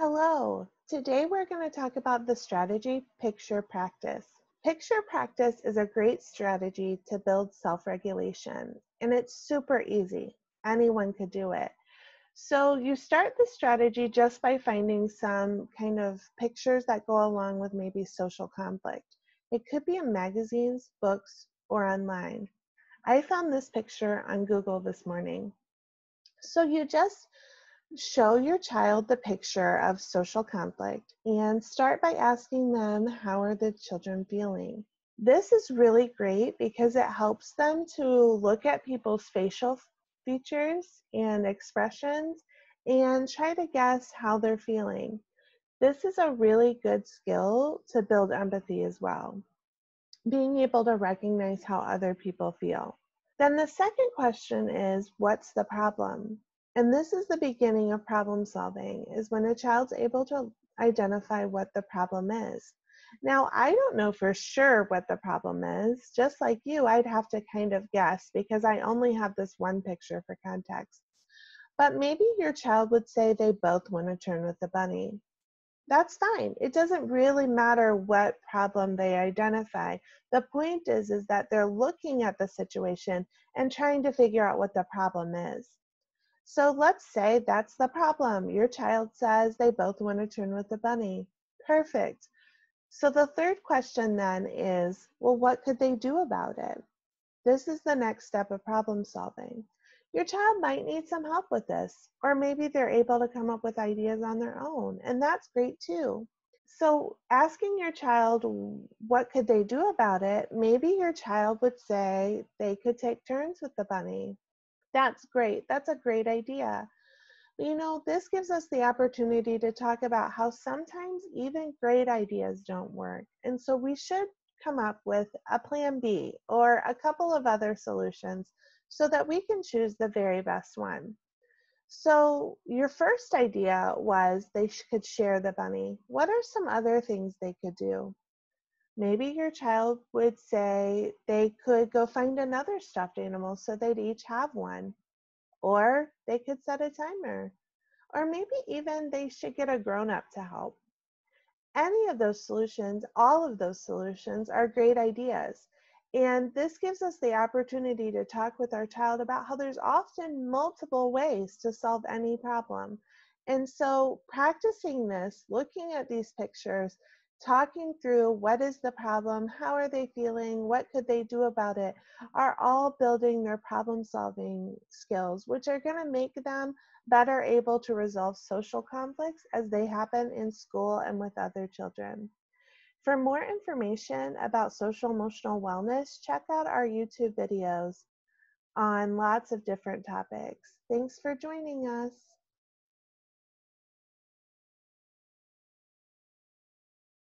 Hello. Today we're going to talk about the strategy picture practice. Picture practice is a great strategy to build self-regulation and it's super easy. Anyone could do it. So you start the strategy just by finding some kind of pictures that go along with maybe social conflict. It could be in magazines, books, or online. I found this picture on Google this morning. So you just Show your child the picture of social conflict and start by asking them how are the children feeling. This is really great because it helps them to look at people's facial features and expressions and try to guess how they're feeling. This is a really good skill to build empathy as well, being able to recognize how other people feel. Then the second question is, what's the problem? And this is the beginning of problem solving, is when a child's able to identify what the problem is. Now, I don't know for sure what the problem is. Just like you, I'd have to kind of guess because I only have this one picture for context. But maybe your child would say they both want to turn with the bunny. That's fine. It doesn't really matter what problem they identify. The point is is that they're looking at the situation and trying to figure out what the problem is. So let's say that's the problem. Your child says they both want to turn with the bunny. Perfect. So the third question then is, well, what could they do about it? This is the next step of problem solving. Your child might need some help with this, or maybe they're able to come up with ideas on their own, and that's great too. So asking your child what could they do about it, maybe your child would say they could take turns with the bunny. That's great. That's a great idea. You know, this gives us the opportunity to talk about how sometimes even great ideas don't work. And so we should come up with a plan B or a couple of other solutions so that we can choose the very best one. So, your first idea was they could share the bunny. What are some other things they could do? Maybe your child would say they could go find another stuffed animal so they'd each have one. Or they could set a timer. Or maybe even they should get a grown up to help. Any of those solutions, all of those solutions are great ideas. And this gives us the opportunity to talk with our child about how there's often multiple ways to solve any problem. And so practicing this, looking at these pictures, talking through what is the problem, how are they feeling, what could they do about it, are all building their problem solving skills, which are going to make them better able to resolve social conflicts as they happen in school and with other children. For more information about social emotional wellness, check out our YouTube videos on lots of different topics. Thanks for joining us.